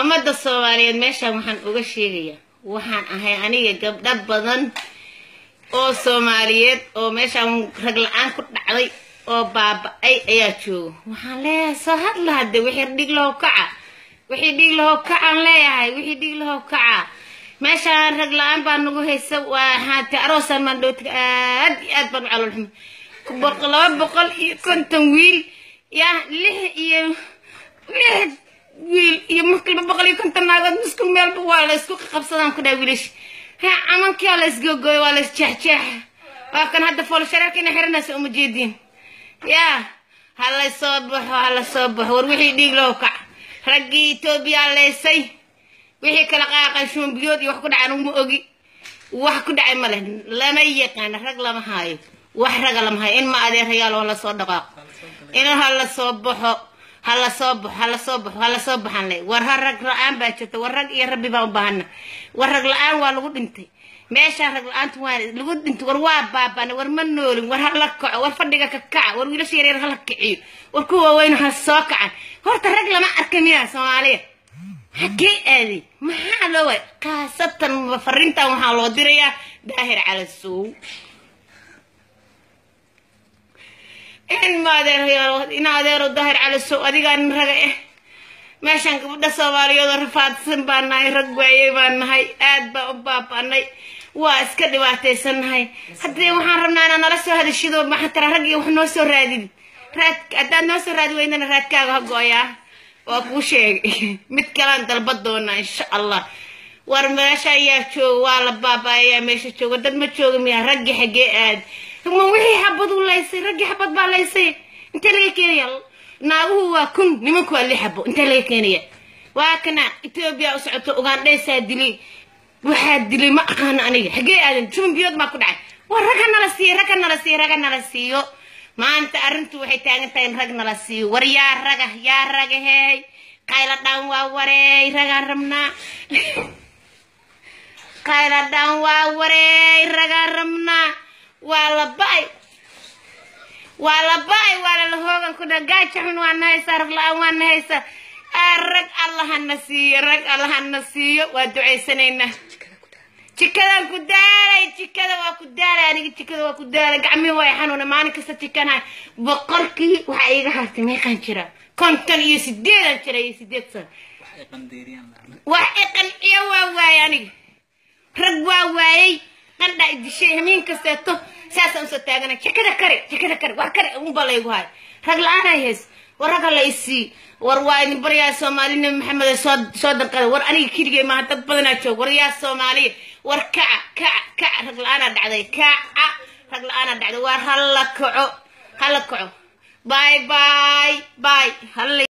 ummadda soomaaliyeed meeshaan waxaan uga sheegayaa. Waxaan ahay aniga gabdho badan oo soomaaliyeed oo meeshaan rag la'aan ku dhacday oo baaba-ay ayaa jooga waxaan leeyahay soo hadla hadde wixii dhig lahow kaca. Wixii dhig kacaan leeyahay wixii dhig lahow kaca. Meeshaan rag la'aan baa nagu haysa waa haate aroosaan maandhowtiga aad iyo aad baan u caloolxuma laba boqol iyo konton wiil yaa lix iyo lix wiil iyo markiiba boqol iyo konton naagood muskul meelba waa la qabsadaan ku dhaha wiilash. Camankii waa la isgogooy waa la isjeexjeexa waa kan hadda foolashareerka ina xiranaysa uma jeediin yaa ha la soo baxo ha la soo baxo. War wixii dhiig loo kac. Raggii etoobiya leysay wixii kala qaaqay shumbiyood iyo wax ku dhacay anuguma ogi. Wax ku dhacay ma leh. Lama yaqaana rag lama haayo. Wax raga lama hayo in ma adeerayaal oo la soo dhaqaaqo. In ha la soo baxo ha la soo baxo ha la soo baxo ha la soo baxan le war ha rag la'aan baa jirta war rag iyo rabbi baan u baahana. War rag la'aan waa lagu dhintay. Meeshaan rag la'aanta waa lagu dhintay war waa baabana war ma noolin war ha la kaco war fadhiga ka kaca war wiilasha yaryar ha la kiciyo war kuwa waaweyn ha soo kacan horta rag lama arka miya soomaaliya. Xaggee aaday? Maxaa loo waay? Kaasatan fariintan waxaa loo dirayaa daahir calasow in ma adeer in adeero daahir calasow adigaa nin raga eh meeshaan gabadha soomaaliyeed oo rafaadsan baan nahay rag waayey baan nahay. Aad baan u baabanay waa iska dhibaataysannahay haddii waxaan rabnaa inaa nala soo hadashido maxaa tara wax noo soo raadid raad haddaad noo soo raadi weydana raadkaaga ha go-yaa waa kuu sheegay mid kalaan dalba doonaa insha allah. War meesha ayaa jooga waa la baaba-ayaa meesha jooga dad ma jooga miya raggii xaggee aad ma wixii xabad u laysay raggii xabad baa laysay. Intee laga keenaya naaguhu waa kun nimanku waa li xabo. Intee laga keenaya? Waa kana etoobiya u socoto ugandhaysaa dilay waxaa dilay ma aqaano aniga. Xaggee aadan juman biyood maa ku dhacay. War ragga nala siiyo ragga nala siiyo ragga nala siiyo. Maanta arrintu waxay taagan tahay in rag nala siiyo. War yaa raga yaa raga heey qayla dhaan waa wareey ragaan rabnaa qayla dhaan waa wareey ragaan rabnaa waa la ba'ay waa la ba'ay waa lala hoogan ku dha gaaja xun waa na haysaa rag la'aan waa na haysaa aa rag allahana siiyo rag allahana siiyo. Waa ducaysanaynaa jikadaan ku daalay jikada waa ku daalay. Aniga jikada waa ku daalay. Gacmihi waa xanuuna maalin kasta jikanahay boqolkii waxaa iiga hartay meeqaan jira. Konton iyo sideedan jira iyo sideed sano. Wax iqanciyo waa waayey aniga. Rag waa waayey qandha dishay hamiin kasteeto saasaan u soo taaganay jikada kari jikada kari war kari unbaa laygu hayo rag la'aan ay hays war ragga la isii war waa idin baryaa soomaali nabi maxamed soo soo danqada war aniga keligay maaha dad badanaa joog war yaa soomaaliya war kaca kaca kaca rag la'aanaa dhacday kaca rag la'aanaa dhacday war hala kaco hala kaco bye bye bye hala